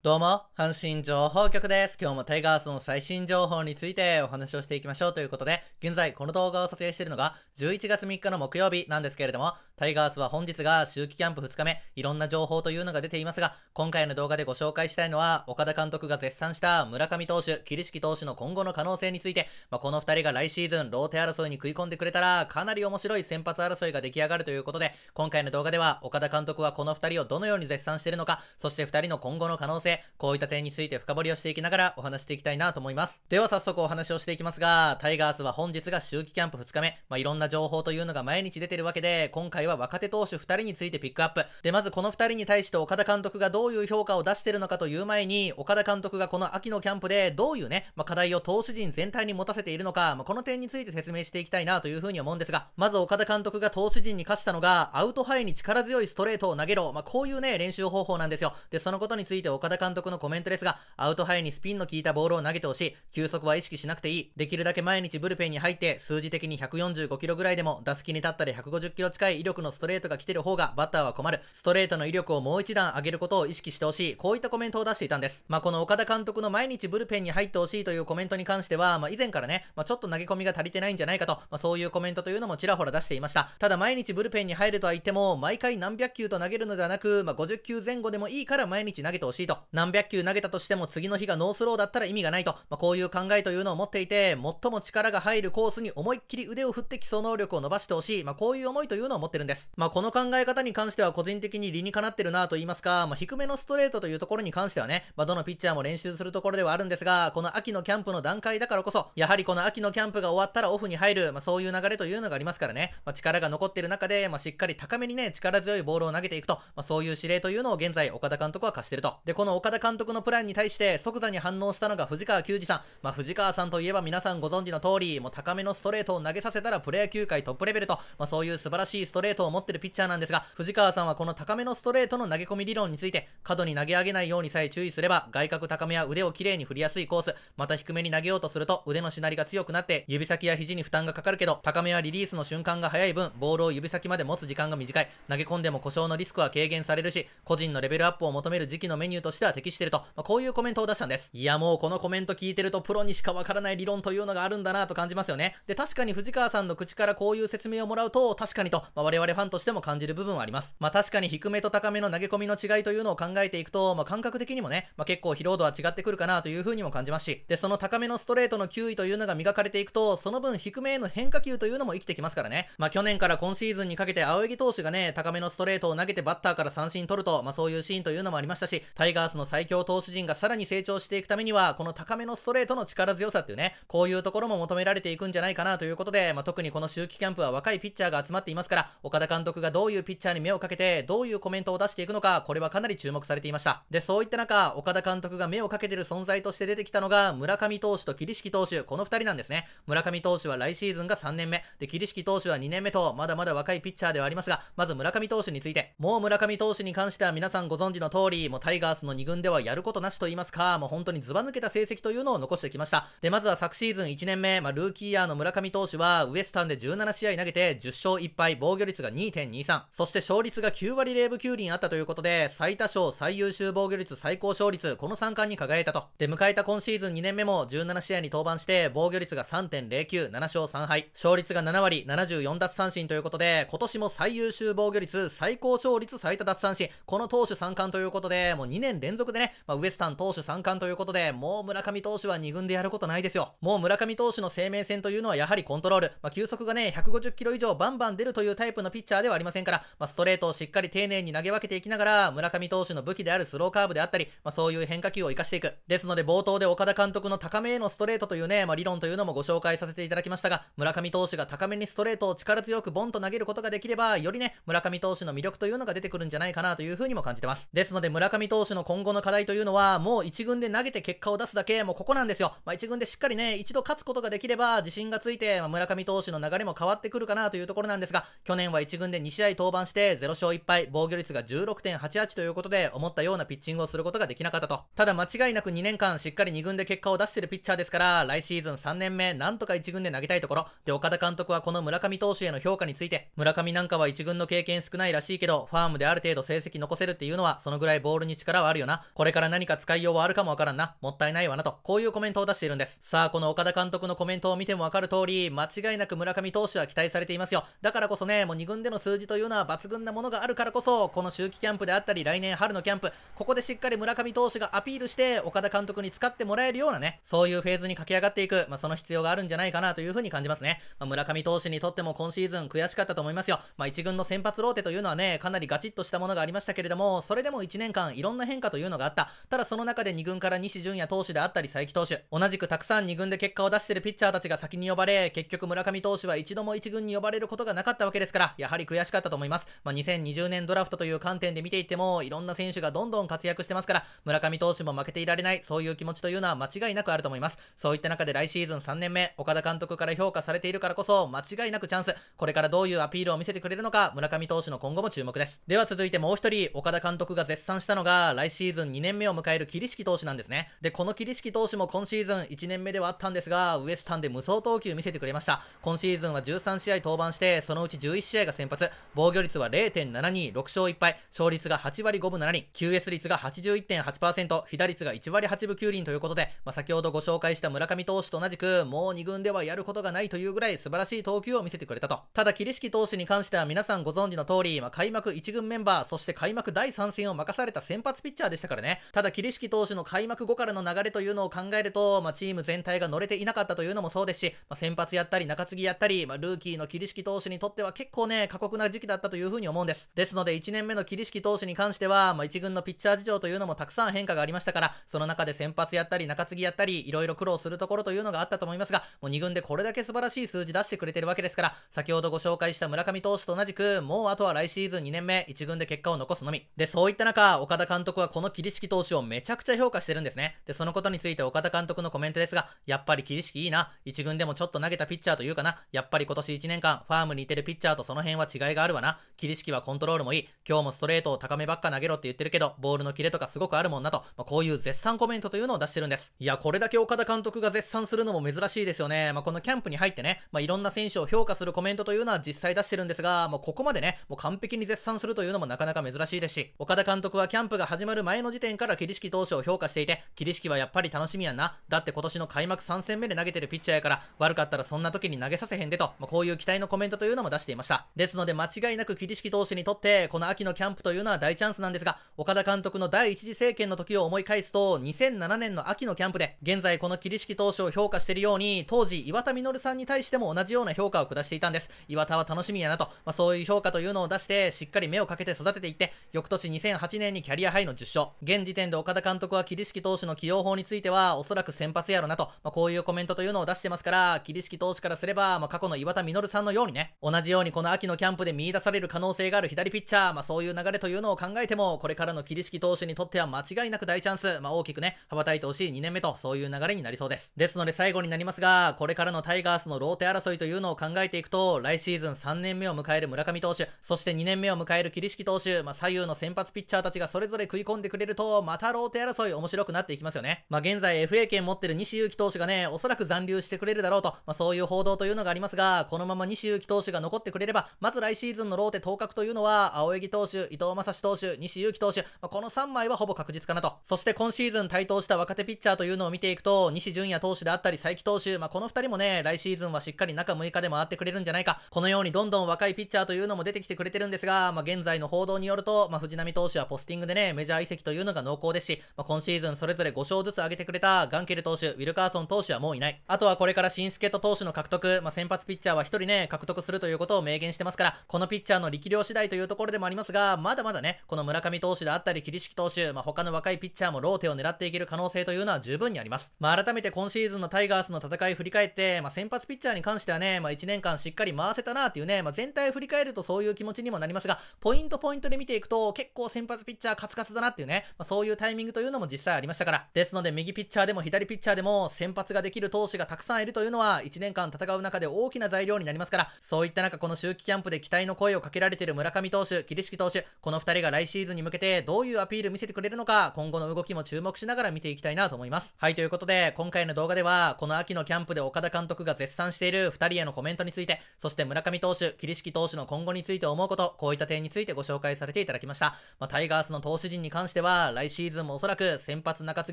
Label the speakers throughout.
Speaker 1: どうも、阪神情報局です。今日もタイガースの最新情報についてお話をしていきましょうということで、現在この動画を撮影しているのが11月3日の木曜日なんですけれども、タイガースは本日が秋季キャンプ2日目、いろんな情報というのが出ていますが、今回の動画でご紹介したいのは、岡田監督が絶賛した村上投手、桐敷投手の今後の可能性について、まあ、この2人が来シーズンローテ争いに食い込んでくれたら、かなり面白い先発争いが出来上がるということで、今回の動画では岡田監督はこの2人をどのように絶賛しているのか、そして2人の今後の可能性、こういった点について深掘りをしていきながらお話していきたいなと思います。では早速お話をしていきますが、タイガースは本日が秋季キャンプ2日目、まあ、いろんな情報というのが毎日出てるわけで、今回は若手投手2人についてピックアップ。で、まずこの2人に対して岡田監督がどういう評価を出してるのかという前に、岡田監督がこの秋のキャンプでどういうね、まあ、課題を投手陣全体に持たせているのか、まあ、この点について説明していきたいなというふうに思うんですが、まず岡田監督が投手陣に課したのが、アウトハイに力強いストレートを投げろ。まあ、こういうね、練習方法なんですよ。で、そのことについて岡田監督のコメントですが、アウトハイにスピンの効いたボールを投げてほしい。球速は意識しなくていい。できるだけ毎日ブルペンに入って、数字的に145キロぐらいでも、打席に立ったり150キロ近い威力のストレートが来てる方がバッターは困る。ストレートの威力をもう一段上げることを意識してほしい。こういったコメントを出していたんです。まあ、この岡田監督の毎日ブルペンに入ってほしいというコメントに関しては、まあ、以前からね、まあ、ちょっと投げ込みが足りてないんじゃないかと、まあ、そういうコメントというのもちらほら出していました。ただ毎日ブルペンに入るとは言っても、毎回何百球と投げるのではなく、まあ、50球前後でもいいから毎日投げてほしいと。何百球投げたとしても次の日がノースローだったら意味がないと。まあ、こういう考えというのを持っていて、最も力が入るコースに思いっきり腕を振って基礎能力を伸ばしてほしい。まあ、こういう思いというのを持ってるんです。まあ、この考え方に関しては個人的に理にかなってるなと言いますか、まあ、低めのストレートというところに関してはね、まあ、どのピッチャーも練習するところではあるんですが、この秋のキャンプの段階だからこそ、やはりこの秋のキャンプが終わったらオフに入る、まあ、そういう流れというのがありますからね、まあ、力が残ってる中で、まあ、しっかり高めにね、力強いボールを投げていくと、まあ、そういう指令というのを現在岡田監督は課してると。で、この岡田監督のプランに対して即座に反応したのが藤川球児さん。まあ、藤川さんといえば皆さんご存知の通り、もう高めのストレートを投げさせたらプロ野球界トップレベルと、まあ、そういう素晴らしいストレートを持ってるピッチャーなんですが、藤川さんはこの高めのストレートの投げ込み理論について、過度に投げ上げないようにさえ注意すれば、外角高めや腕をきれいに振りやすいコース、また低めに投げようとすると腕のしなりが強くなって、指先や肘に負担がかかるけど、高めはリリースの瞬間が早い分、ボールを指先まで持つ時間が短い。投げ込んでも故障のリスクは軽減されるし、個人のレベルアップを求める時期のメニューとしては適してると、まあ、こういうコメントを出したんです。いやもうこのコメント聞いてるとプロにしかわからない理論というのがあるんだなと感じますよね。で、確かに藤川さんの口からこういう説明をもらうと、確かにと、まあ、我々ファンとしても感じる部分はあります。まあ確かに低めと高めの投げ込みの違いというのを考えていくと、まあ感覚的にもね、まあ結構疲労度は違ってくるかなという風にも感じますし、で、その高めのストレートの球威というのが磨かれていくと、その分低めへの変化球というのも生きてきますからね。まあ去年から今シーズンにかけて青柳投手がね、高めのストレートを投げてバッターから三振取ると、まあそういうシーンというのもありましたし、タイガースの最強投手陣がさらに成長していくためには、この高めのストレートの力強さっていうね、こういうところも求められていくんじゃないかなということで、まあ特にこの秋季キャンプは若いピッチャーが集まっていますから、岡田監督がどういうピッチャーに目をかけて、どういうコメントを出していくのか、これはかなり注目されていました。で、そういった中、岡田監督が目をかけてる存在として出てきたのが、村上投手と桐敷投手、この二人なんですね。村上投手は来シーズンが3年目、で、桐敷投手は2年目と、まだまだ若いピッチャーではありますが、まず村上投手について、もう村上投手に関しては皆さんご存知の通り、もうタイガースの2軍ではやることなしと言いますか、もう本当にズバ抜けた成績というのを残してきました。で、まずは昨シーズン1年目、まあ、ルーキーイヤーの村上投手は、ウエスタンで17試合投げて10勝1敗、防御率が2.23、そして勝率が9割0分9厘あったということで、最多勝、最優秀防御率、最高勝率、この3冠に輝いたと。で、迎えた今シーズン2年目も17試合に登板して、防御率が3.09、7勝3敗、勝率が7割、74奪三振ということで、今年も最優秀防御率、最高勝率、最多奪三振、この投手3冠ということで、もう2年連続でね、まあ、ウエスタン投手3冠ということで、もう村上投手は2軍でやることないですよ。もう村上投手の生命線というのはやはりコントロール。まあ、球速がね、150キロ以上バンバン出るというタイプのピッチャーではありませんから、まあ、ストレートをしっかり丁寧に投げ分けていきながら、村上投手の武器であるスローカーブであったり、まあ、そういう変化球を活かしていく。ですので冒頭で岡田監督の高めへのストレートというね、まあ、理論というのもご紹介させていただきましたが、村上投手が高めにストレートを力強くボンと投げることができれば、よりね、村上投手の魅力というのが出てくるんじゃないかなというふうにも感じてます。ですので村上投手の今今後の課題というのは、もう1軍で投げて結果を出すだけ、もうここなんですよ。まあ、1軍でしっかりね、一度勝つことができれば、自信がついて、まあ、村上投手の流れも変わってくるかなというところなんですが、去年は1軍で2試合登板して、0勝1敗、防御率が16.88ということで、思ったようなピッチングをすることができなかったと。ただ間違いなく2年間しっかり2軍で結果を出してるピッチャーですから、来シーズン3年目、なんとか1軍で投げたいところ。で、岡田監督はこの村上投手への評価について、村上なんかは1軍の経験少ないらしいけど、ファームである程度成績残せるっていうのは、そのぐらいボールに力はあるよな。な。これから何か使いようはあるかもわからんな。もったいないわなと、こういうコメントを出しているんです。さあ、この岡田監督のコメントを見てもわかる通り、間違いなく村上投手は期待されていますよ。だからこそね、もう2軍での数字というのは抜群なものがあるからこそ、この秋季キャンプであったり、来年春のキャンプ、ここでしっかり村上投手がアピールして、岡田監督に使ってもらえるようなね、そういうフェーズに駆け上がっていく、まあ、その必要があるんじゃないかなというふうに感じますね。まあ、村上投手にとっても今シーズン悔しかったと思いますよ。まあ、1軍の先発ローテというのはね、かなりガチッとしたものがありましたけれども、それでも1年間いろんな変化とというのがあった。ただその中で2軍から西純也投手であったり佐伯投手、同じくたくさん2軍で結果を出してるピッチャーたちが先に呼ばれ、結局村上投手は一度も1軍に呼ばれることがなかったわけですから、やはり悔しかったと思います。まあ、2020年ドラフトという観点で見ていっても、いろんな選手がどんどん活躍してますから、村上投手も負けていられない、そういう気持ちというのは間違いなくあると思います。そういった中で来シーズン3年目、岡田監督から評価されているからこそ、間違いなくチャンス。これからどういうアピールを見せてくれるのか、村上投手の今後も注目です。では続いてもう一人、岡田監督が絶賛したのが、来シーズンーズン2年目を迎える桐敷投手なんですね。で、この桐敷投手も今シーズン1年目ではあったんですが、ウエスタンで無双投球見せてくれました。今シーズンは13試合登板して、そのうち11試合が先発、防御率は0.72、6勝1敗、勝率が8割5分7厘、QS 率が81.8%、被打率が1割8分9厘ということで、まあ、先ほどご紹介した村上投手と同じく、もう2軍ではやることがないというぐらい素晴らしい投球を見せてくれたと。ただ、桐敷投手に関しては皆さんご存知の通り、まあ、開幕1軍メンバー、そして開幕第3戦を任された先発ピッチャーでしたからね。ただ、桐敷投手の開幕後からの流れというのを考えると、まあ、チーム全体が乗れていなかったというのもそうですし、まあ、先発やったり中継ぎやったり、まあ、ルーキーの桐敷投手にとっては結構ね、過酷な時期だったというふうに思うんです。ですので、1年目の桐敷投手に関しては、まあ、1軍のピッチャー事情というのもたくさん変化がありましたから、その中で先発やったり中継ぎやったり、いろいろ苦労するところというのがあったと思いますが、もう2軍でこれだけ素晴らしい数字出してくれてるわけですから、先ほどご紹介した村上投手と同じく、もうあとは来シーズン2年目、1軍で結果を残すのみ。で、そういった中、岡田監督はこの桐敷投手をめちゃくちゃ評価してるんですね。で、そのことについて岡田監督のコメントですが、やっぱり桐敷いいな。1軍でもちょっと投げたピッチャーというかな。やっぱり今年1年間、ファームにいてるピッチャーとその辺は違いがあるわな。桐敷はコントロールもいい。今日もストレートを高めばっか投げろって言ってるけど、ボールのキレとかすごくあるもんなと、まあ、こういう絶賛コメントというのを出してるんです。いや、これだけ岡田監督が絶賛するのも珍しいですよね。まあ、このキャンプに入ってね、まあ、いろんな選手を評価するコメントというのは実際出してるんですが、もうここまでね、もう完璧に絶賛するというのもなかなか珍しいですし、岡田監督はキャンプが始まる前の時点から桐敷投手を評価していて、桐敷はやっぱり楽しみやんな。だって今年の開幕3戦目で投げてるピッチャーやから、悪かったらそんな時に投げさせへんでと、まあ、こういう期待のコメントというのも出していました。ですので間違いなく桐敷投手にとって、この秋のキャンプというのは大チャンスなんですが、岡田監督の第一次政権の時を思い返すと、2007年の秋のキャンプで、現在この桐敷投手を評価しているように、当時岩田稔さんに対しても同じような評価を下していたんです。岩田は楽しみやなと、まあ、そういう評価というのを出して、しっかり目をかけて育てていって、翌年2008年にキャリアハイの10勝。現時点で岡田監督は桐敷投手の起用法については、おそらく先発やろなと、まあ、こういうコメントというのを出してますから、桐敷投手からすれば、まあ、過去の岩田稔さんのようにね、同じようにこの秋のキャンプで見出される可能性がある左ピッチャー、まあ、そういう流れというのを考えても、これからの桐敷投手にとっては間違いなく大チャンス、まあ、大きくね、羽ばたいてほしい2年目と、そういう流れになりそうです。ですので最後になりますが、これからのタイガースのローテ争いというのを考えていくと、来シーズン3年目を迎える村上投手、そして2年目を迎える桐敷投手、まあ、左右の先発ピッチャーたちがそれぞれ食い込んでくれると、またローテ争い面白くなっていきますよね。まあ、現在 FA 権持ってる西勇輝投手がね、おそらく残留してくれるだろうと、まあ、そういう報道というのがありますが、このまま西勇輝投手が残ってくれれば、まず来シーズンのローテ当確というのは、青柳投手、伊藤正史投手、西勇輝投手、まあ、この3枚はほぼ確実かなと。そして今シーズン台頭した若手ピッチャーというのを見ていくと、西純也投手であったり、佐伯投手、まあ、この2人もね、来シーズンはしっかり中6日で回ってくれるんじゃないか。このようにどんどん若いピッチャーというのも出てきてくれてるんですが、まあ、現在の報道によると、まあ、藤波投手はポスティングでね、メジャー移籍というのが濃厚ですし、まあ、今シーズンそれぞれ5勝ずつ上げてくれたガンケル投手、ウィルカーソン投手はもういない。あとはこれから新助と投手の獲得、まあ、先発ピッチャーは1人ね、獲得するということを明言してますから、このピッチャーの力量次第というところでもありますが、まだまだね、この村上投手であったり、桐敷投手、まあ、他の若いピッチャーもローテを狙っていける可能性というのは十分にあります。まあ、改めて今シーズンのタイガースの戦い振り返って、まあ、先発ピッチャーに関してはね、まあ、1年間しっかり回せたなっていうね、まあ、全体を振り返るとそういう気持ちにもなりますが、ポイントポイントで見ていくと、結構先発ピッチャーカツカツだなっていうね、ねまあ、そういうタイミングというのも実際ありましたから。ですので、右ピッチャーでも左ピッチャーでも先発ができる投手がたくさんいるというのは、1年間戦う中で大きな材料になりますから、そういった中、この秋季キャンプで期待の声をかけられている村上投手、桐敷投手、この2人が来シーズンに向けてどういうアピール見せてくれるのか、今後の動きも注目しながら見ていきたいなと思います。はい、ということで、今回の動画では、この秋のキャンプで岡田監督が絶賛している2人へのコメントについて、そして村上投手、桐敷投手の今後について思うこと、こういった点についてご紹介されていただきました。まあ、タイガースの投手陣に関してしては、来シーズンもおそらく先発中継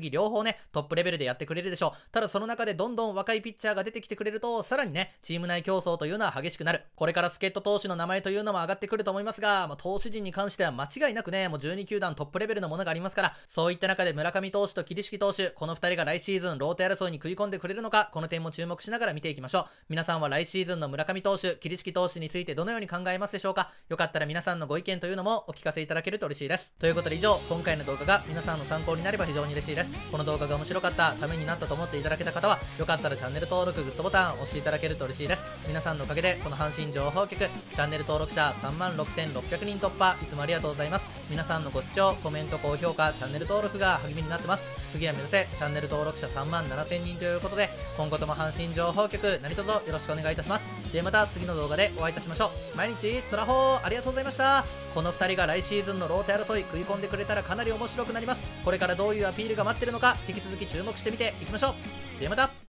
Speaker 1: ぎ両方ね、トップレベルでやってくれるでしょう。ただその中でどんどん若いピッチャーが出てきてくれると、さらにね、チーム内競争というのは激しくなる。これから助っ人投手の名前というのも上がってくると思いますが、まあ、投手陣に関しては間違いなくね、もう12球団トップレベルのものがありますから、そういった中で村上投手と桐敷投手、この2人が来シーズンローテ争いに食い込んでくれるのか、この点も注目しながら見ていきましょう。皆さんは来シーズンの村上投手、桐敷投手についてどのように考えますでしょうかよかったら皆さんのご意見というのもお聞かせいただけると嬉しいです。ということで以上、今回の動画が皆さんの参考になれば非常に嬉しいです。この動画が面白かった、ためになったと思っていただけた方は、よかったらチャンネル登録、グッドボタン押していただけると嬉しいです。皆さんのおかげで、この阪神情報局、チャンネル登録者3万6600人突破、いつもありがとうございます。皆さんのご視聴、コメント、高評価、チャンネル登録が励みになってます。次は目指せ、チャンネル登録者3万7000人ということで、今後とも阪神情報局、何卒よろしくお願いいたします。で、また次の動画でお会いいたしましょう。毎日、トラホー、ありがとうございました。この2人が来シーズンのローテ争い食い込んでくれたらかなりり面白くなります。これからどういうアピールが待ってるのか、引き続き注目してみていきましょう。ではまた